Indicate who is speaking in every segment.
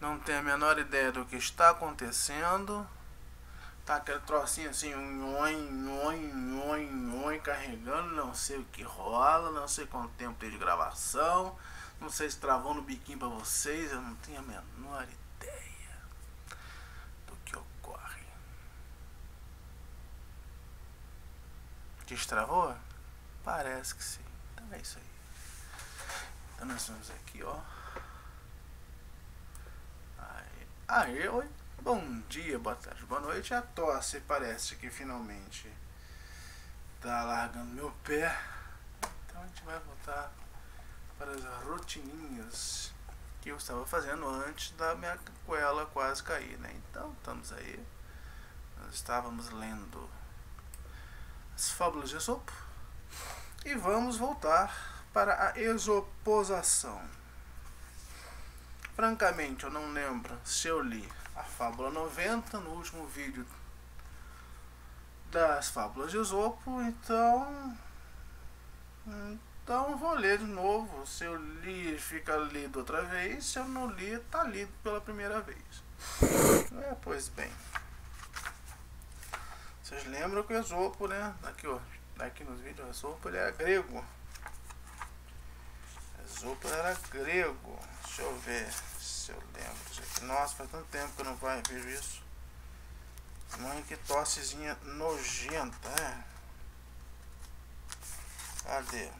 Speaker 1: não tem a menor ideia do que está acontecendo. Tá aquele trocinho assim, um oin, oin, oin, carregando, não sei o que rola, não sei quanto tempo tem de gravação, não sei se travou no biquinho pra vocês, eu não tenho a menor ideia do que ocorre. Destravou? Parece que sim. Então é isso aí. Então nós vamos aqui, ó. Aí oi. Bom dia, boa tarde, boa noite. A tosse parece que finalmente tá largando meu pé. Então a gente vai voltar para as rotininhas que eu estava fazendo antes da minha coela quase cair, né? Então estamos aí. Nós estávamos lendo as fábulas de Esopo e vamos voltar para a exoposação. Francamente, eu não lembro se eu li a fábula 90 no último vídeo das fábulas de Esopo, então então vou ler de novo. Se eu li, fica lido outra vez. Se eu não li, tá lido pela primeira vez. É, pois bem. Vocês lembram que o Esopo, né? Aqui, ó. Aqui nos vídeos, o Esopo ele é grego. Esopo era grego. Deixa eu ver se eu lembro disso aqui. Nossa, faz tanto tempo que eu não vejo isso. Mãe, que tossezinha nojenta, é? Cadê?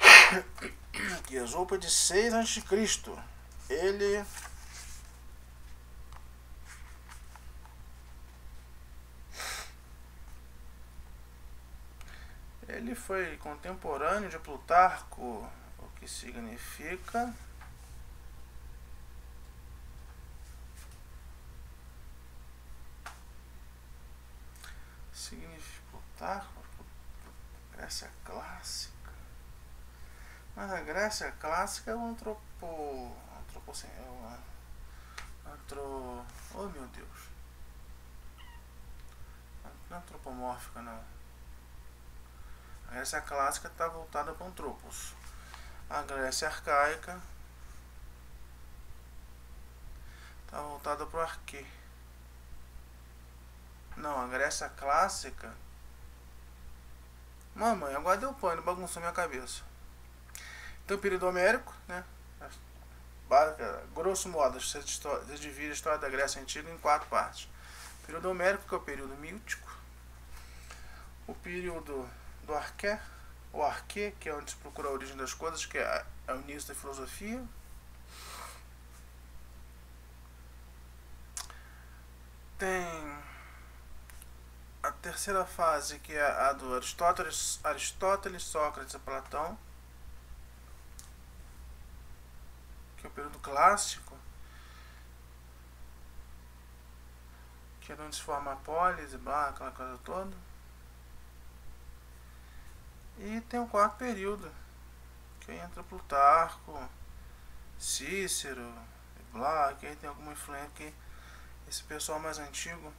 Speaker 1: Que é de 6 a.C. Ele Ele foi contemporâneo de Plutarco, o que significa significa Plutarco, Grécia clássica. Mas a Grécia clássica é um antropo, antropocen, é antro, oh meu Deus, não é antropomórfica não. A Grécia clássica está voltada para Antropos. A Grécia arcaica está voltada para o Arquê. Não, a Grécia clássica. Mamãe, agora deu pano, bagunçou minha cabeça. Então, período homérico, né? Grosso modo, você divide a história da Grécia Antiga em quatro partes. O período homérico, que é o período mítico. O período do arqué, o arquê, que é onde se procura a origem das coisas, que é, é o início da filosofia. Tem a terceira fase, que é a do Aristóteles, Aristóteles Sócrates e Platão, que é o período clássico, que é onde se forma a polis e blá, aquela coisa toda. E tem o quarto período, que entra Plutarco, Cícero, que aí tem alguma influência que esse pessoal mais antigo.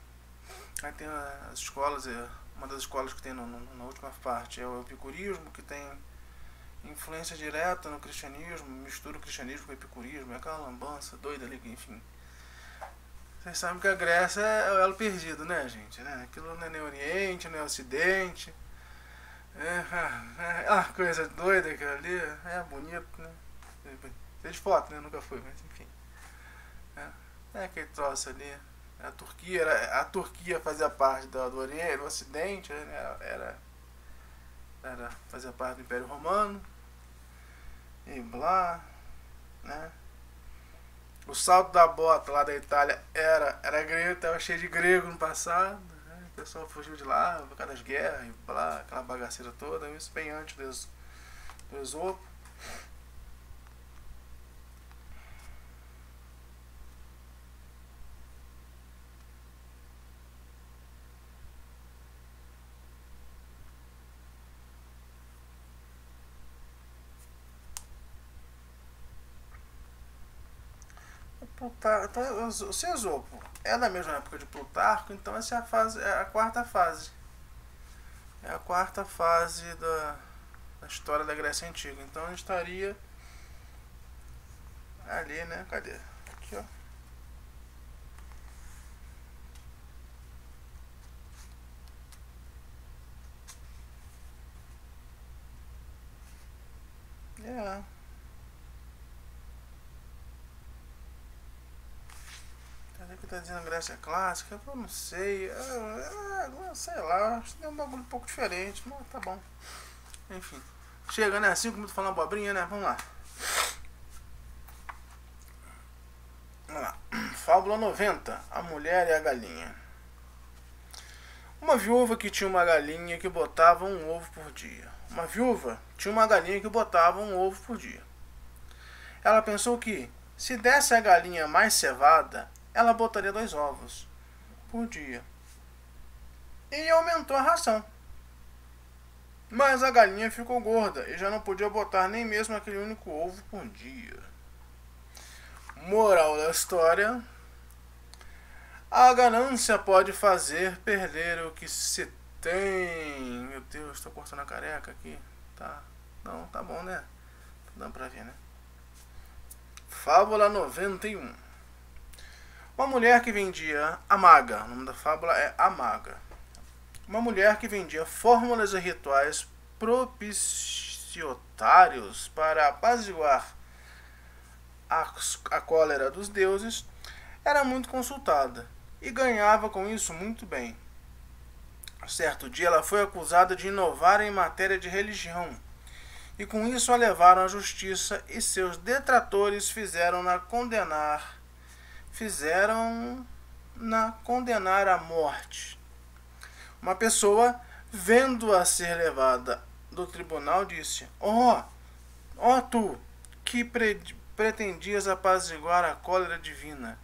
Speaker 1: Aí tem as escolas, é, uma das escolas que tem no, no, na última parte é o epicurismo, que tem influência direta no cristianismo, mistura o cristianismo com o epicurismo, é aquela lambança doida ali, enfim. Vocês sabem que a Grécia é o elo perdido, né, gente? Né? Aquilo não é nem Oriente, nem Ocidente. É, é, uma coisa doida aquilo ali. É bonito, né? Fez foto, né? Nunca fui, mas enfim. É, é aquele troço ali. A Turquia, era, a Turquia fazia parte do, do Oriente, do Ocidente, né? era, era, fazia parte do Império Romano. E blá, né? O salto da bota lá da Itália era, era grego, estava cheio de grego no passado o pessoal fugiu de lá por causa das guerras e blá, aquela bagaceira toda, isso bem antes do, do Esopo. Então, o Esopo é da mesma época de Plutarco, então essa é a fase, é a quarta fase. é a quarta fase da, da história da Grécia Antiga. Então estaria ali, né? Cadê? Aqui, ó. É. Cadê que tá dizendo Grécia Clássica? Eu não sei. Sei lá, acho que é um bagulho um pouco diferente, mas tá bom. Enfim. Chega, né? Cinco minutos falando abobrinha, né? Vamos lá. Vamos lá. Fábula 90. A mulher e a galinha. Uma viúva que tinha uma galinha que botava um ovo por dia. Uma viúva tinha uma galinha que botava um ovo por dia. Ela pensou que, se desse a galinha mais cevada, ela botaria dois ovos por dia. E aumentou a ração. Mas a galinha ficou gorda e já não podia botar nem mesmo aquele único ovo por dia. Moral da história: A ganância pode fazer perder o que se tem. Meu Deus, estou cortando a careca aqui. Tá. Não, tá bom, né? Tá dando pra ver, né? Fábula 91. Uma mulher que vendia a maga. O nome da fábula é a maga. Uma mulher que vendia fórmulas e rituais propiciotários para apaziguar a, a cólera dos deuses era muito consultada e ganhava com isso muito bem. Certo dia ela foi acusada de inovar em matéria de religião, e com isso a levaram à justiça e seus detratores fizeram-na condenar, fizeram-na condenar à morte. Uma pessoa, vendo-a ser levada do tribunal, disse: Ó, oh, ó oh, tu, que pre pretendias apaziguar a cólera divina,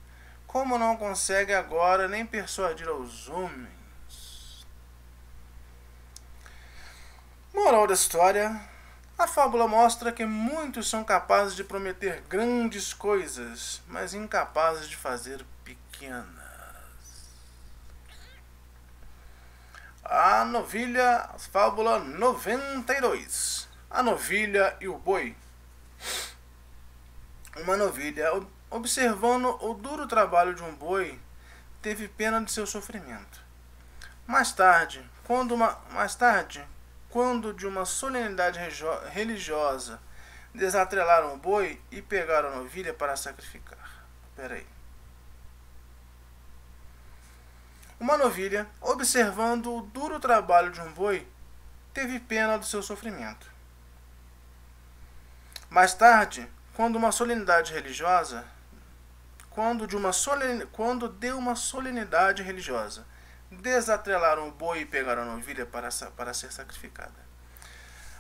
Speaker 1: como não consegue agora nem persuadir aos homens? Moral da história: a fábula mostra que muitos são capazes de prometer grandes coisas, mas incapazes de fazer pequenas. A novilha, fábula 92. A novilha e o boi. Uma novilha, observando o duro trabalho de um boi, teve pena de seu sofrimento. Mais tarde, quando uma, mais tarde, quando de uma solenidade religiosa desatrelaram o boi e pegaram a novilha para sacrificar. Peraí. Uma novilha, observando o duro trabalho de um boi, teve pena do seu sofrimento. Mais tarde, quando uma solenidade religiosa, quando de uma solen, quando deu uma solenidade religiosa, desatrelaram o boi e pegaram a novilha para, para ser sacrificada.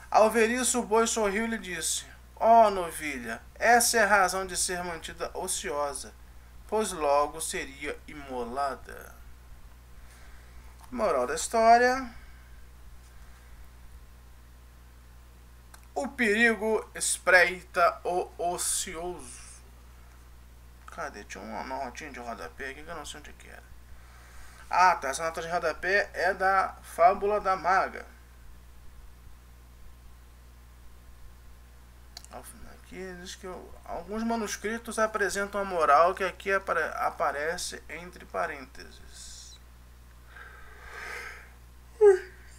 Speaker 1: Ao ver isso, o boi sorriu e lhe disse: Ó oh, novilha, essa é a razão de ser mantida ociosa, pois logo seria imolada. Moral da história: O perigo espreita o ocioso. Cadê? Tinha uma notinha de rodapé aqui que eu não sei onde que era. Ah, tá. Essa nota de rodapé é da Fábula da Maga. Aqui diz que alguns manuscritos apresentam a moral que aqui aparece entre parênteses.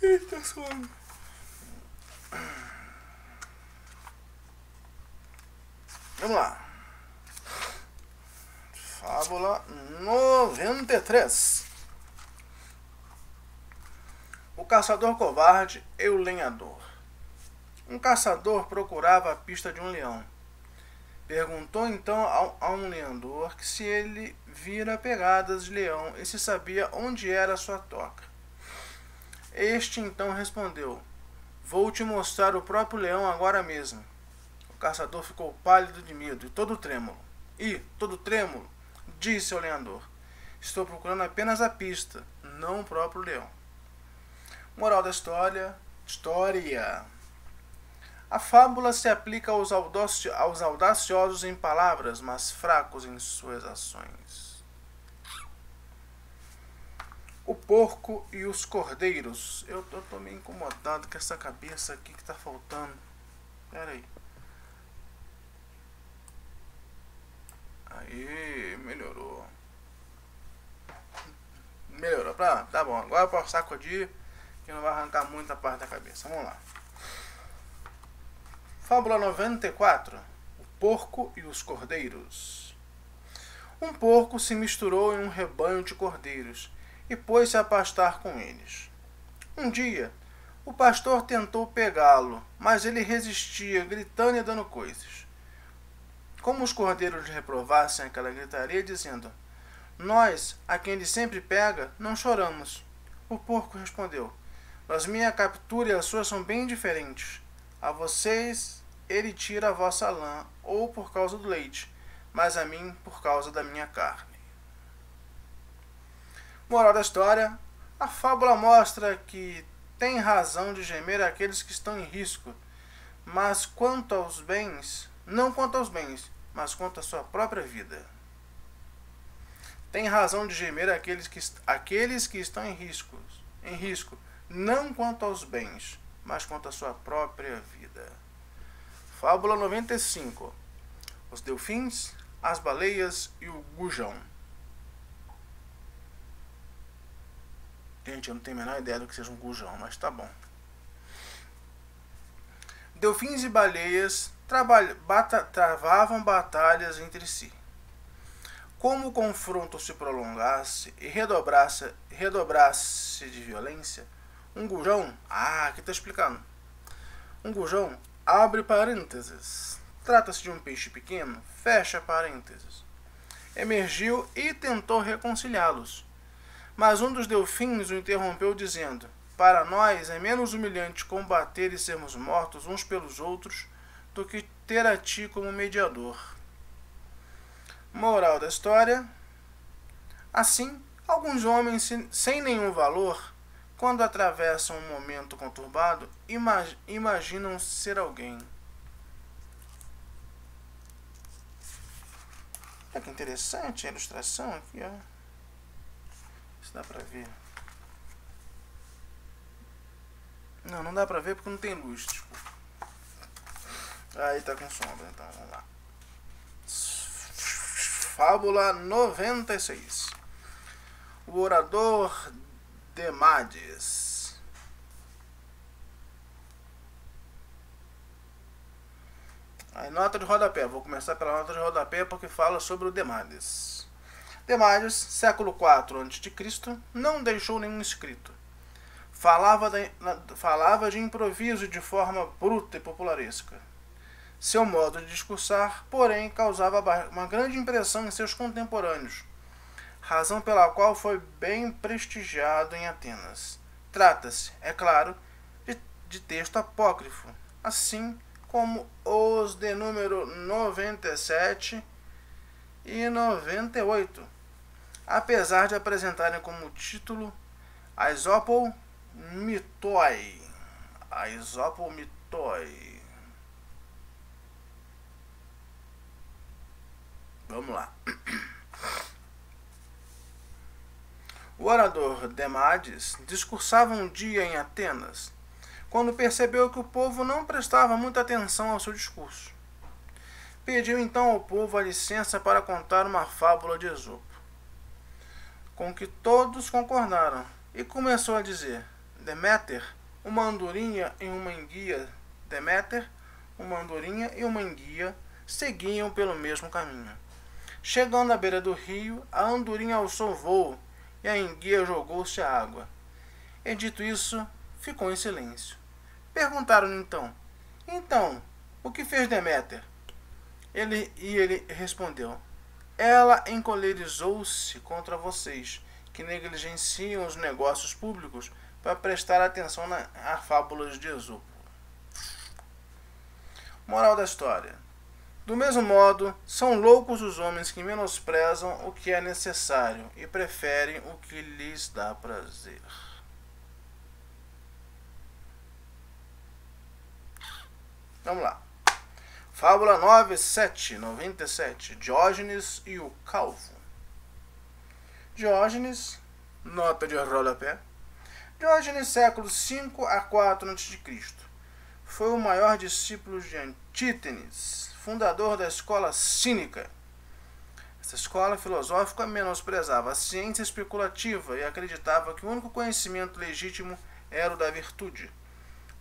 Speaker 1: Eita, sono. Vamos lá. Fábula 93 o caçador covarde e o lenhador. Um caçador procurava a pista de um leão. Perguntou então a um lenhador se ele vira pegadas de leão e se sabia onde era a sua toca. Este então respondeu: Vou te mostrar o próprio leão agora mesmo. O caçador ficou pálido de medo e todo trêmulo. E, todo trêmulo, disse ao lenhador: Estou procurando apenas a pista, não o próprio leão. Moral da história: História. A fábula se aplica aos, aos audaciosos em palavras, mas fracos em suas ações. O porco e os cordeiros. Eu, eu tô meio incomodado com essa cabeça aqui que tá faltando. Pera aí. Aí, melhorou. Melhorou. Tá, tá bom. Agora eu posso sacudir que não vai arrancar muita parte da cabeça. Vamos lá. Fábula 94. O porco e os cordeiros. Um porco se misturou em um rebanho de cordeiros e pôs-se a pastar com eles. Um dia, o pastor tentou pegá-lo, mas ele resistia, gritando e dando coisas. Como os cordeiros reprovassem aquela gritaria, dizendo: Nós, a quem ele sempre pega, não choramos. O porco respondeu: Mas minha captura e a sua são bem diferentes. A vocês ele tira a vossa lã, ou por causa do leite, mas a mim por causa da minha carne. Moral da história: a fábula mostra que tem razão de gemer aqueles que estão em risco, mas quanto aos bens, não quanto aos bens, mas quanto à sua própria vida. Tem razão de gemer aqueles que, aqueles que estão em risco, em risco, não quanto aos bens, mas quanto à sua própria vida. Fábula 95. Os delfins, as baleias e o gujão. Gente, eu não tenho a menor ideia do que seja um gujão, mas tá bom. Delfins e baleias bata travavam batalhas entre si. Como o confronto se prolongasse e redobrasse, redobrasse de violência, um gujão, ah, aqui está explicando. Um gujão Abre parênteses. Trata-se de um peixe pequeno. Fecha parênteses. Emergiu e tentou reconciliá-los. Mas um dos delfins o interrompeu, dizendo: Para nós é menos humilhante combater e sermos mortos uns pelos outros do que ter a ti como mediador. Moral da história: Assim, alguns homens sem nenhum valor quando atravessam um momento conturbado, imag imaginam ser alguém. Olha que interessante a ilustração aqui, ó. Se dá pra ver. Não, não dá pra ver porque não tem luz, desculpa. Aí tá com sombra, então vamos lá. Fábula 96. O orador Demades. Aí, nota de rodapé. Vou começar pela nota de rodapé porque fala sobre o Demades. Demades, século IV a.C., não deixou nenhum escrito. Falava de, falava de improviso de forma bruta e popularesca. Seu modo de discursar, porém, causava uma grande impressão em seus contemporâneos razão pela qual foi bem prestigiado em Atenas. Trata-se, é claro, de, de texto apócrifo, assim como os de número 97 e 98, apesar de apresentarem como título a Mitoi. A Mitoi. Vamos lá. O orador Demades discursava um dia em Atenas, quando percebeu que o povo não prestava muita atenção ao seu discurso. Pediu então ao povo a licença para contar uma fábula de Esopo, com que todos concordaram, e começou a dizer: Deméter, uma andorinha e uma enguia, Deméter, uma andorinha e uma enguia seguiam pelo mesmo caminho. Chegando à beira do rio, a andorinha alçou voo e a enguia jogou-se à água. E dito isso, ficou em silêncio. Perguntaram-lhe então: Então, o que fez Deméter? Ele, e ele respondeu: Ela encolerizou-se contra vocês, que negligenciam os negócios públicos para prestar atenção a fábulas de Esopo. Moral da história: do mesmo modo, são loucos os homens que menosprezam o que é necessário e preferem o que lhes dá prazer. Vamos lá. Fábula 9, 7, 97. Diógenes e o Calvo. Diógenes, Nota de rodapé. Diógenes, século 5 a 4 a.C. Foi o maior discípulo de Antítenes, fundador da escola cínica. Essa escola filosófica menosprezava a ciência especulativa e acreditava que o único conhecimento legítimo era o da virtude.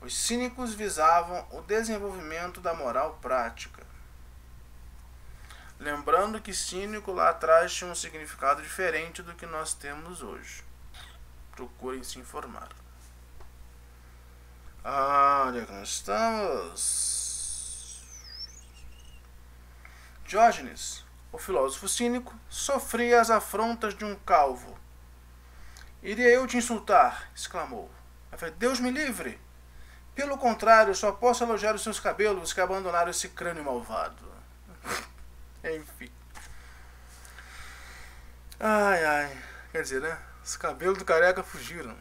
Speaker 1: Os cínicos visavam o desenvolvimento da moral prática. Lembrando que cínico lá atrás tinha um significado diferente do que nós temos hoje. Procurem se informar. Ah, onde é nós estamos? Diógenes, o filósofo cínico, sofria as afrontas de um calvo. Iria eu te insultar, exclamou. Deus me livre! Pelo contrário, só posso elogiar os seus cabelos que abandonaram esse crânio malvado. Enfim. Ai, ai. Quer dizer, né? Os cabelos do careca fugiram.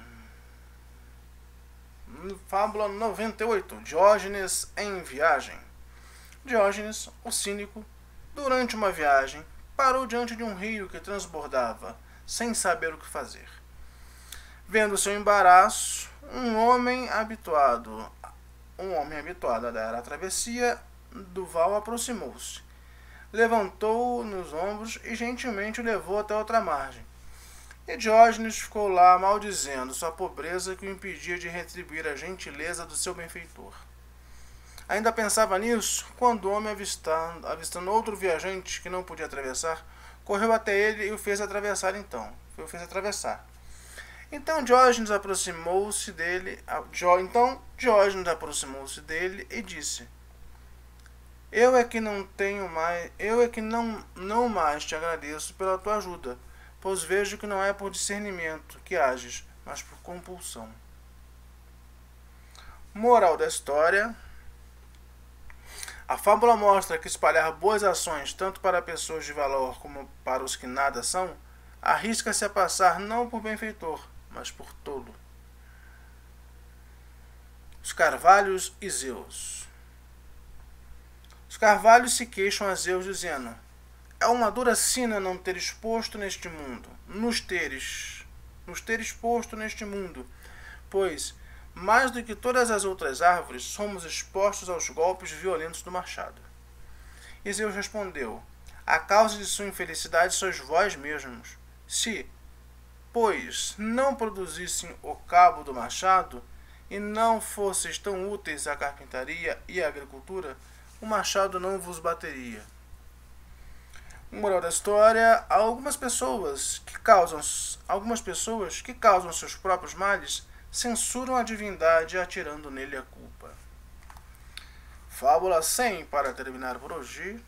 Speaker 1: Fábula 98. Diógenes em viagem. Diógenes, o cínico, durante uma viagem, parou diante de um rio que transbordava, sem saber o que fazer. Vendo seu embaraço, um homem habituado, um homem habituado a dar a travessia do val aproximou-se levantou-o nos ombros e gentilmente o levou até outra margem. E Diógenes ficou lá maldizendo sua pobreza que o impedia de retribuir a gentileza do seu benfeitor. Ainda pensava nisso quando o homem, avistando, avistando outro viajante que não podia atravessar, correu até ele e o fez atravessar então. O fez atravessar. Então Diógenes aproximou-se dele, então Diógenes aproximou-se dele e disse: eu é que não tenho mais, eu é que não, não mais te agradeço pela tua ajuda, pois vejo que não é por discernimento que ages, mas por compulsão. Moral da história: A fábula mostra que espalhar boas ações tanto para pessoas de valor como para os que nada são, arrisca-se a passar não por benfeitor, mas por tolo. Os carvalhos e Zeus. Os carvalhos se queixam a Zeus, dizendo: É uma dura sina não ter exposto neste mundo, nos teres, nos ter exposto neste mundo, pois, mais do que todas as outras árvores, somos expostos aos golpes violentos do machado. E Zeus respondeu: A causa de sua infelicidade sois vós mesmos. Se, pois, não produzissem o cabo do machado, e não fosseis tão úteis à carpintaria e à agricultura, o machado não vos bateria. Moral da história: algumas pessoas que causam algumas pessoas que causam seus próprios males censuram a divindade atirando nele a culpa. Fábula 100 para terminar por hoje.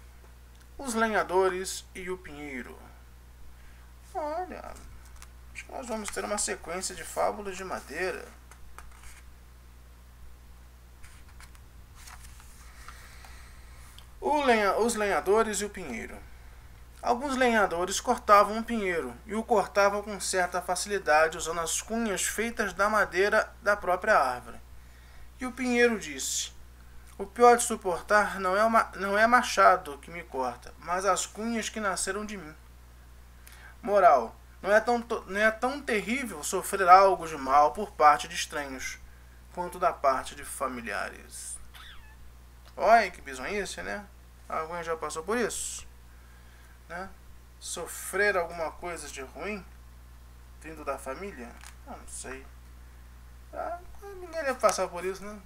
Speaker 1: Os lenhadores e o pinheiro. Olha, acho que nós vamos ter uma sequência de fábulas de madeira. lenha, os lenhadores e o pinheiro. Alguns lenhadores cortavam um pinheiro e o cortavam com certa facilidade usando as cunhas feitas da madeira da própria árvore. E o pinheiro disse: O pior de suportar não é, uma, não é machado que me corta, mas as cunhas que nasceram de mim. Moral: não é tão, não é tão terrível sofrer algo de mal por parte de estranhos, quanto da parte de familiares. Olha que bizonhice, né? Alguém já passou por isso? Né? Sofrer alguma coisa de ruim vindo da família? Eu não sei. Ah, ninguém deve passar por isso, né?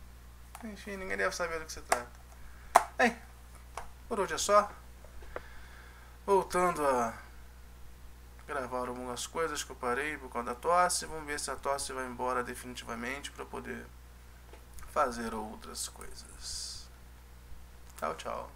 Speaker 1: Enfim, ninguém deve saber do que se trata. Bem, por hoje é só. Voltando a gravar algumas coisas que eu parei por causa da tosse. Vamos ver se a tosse vai embora definitivamente para poder fazer outras coisas. Tchau, tchau.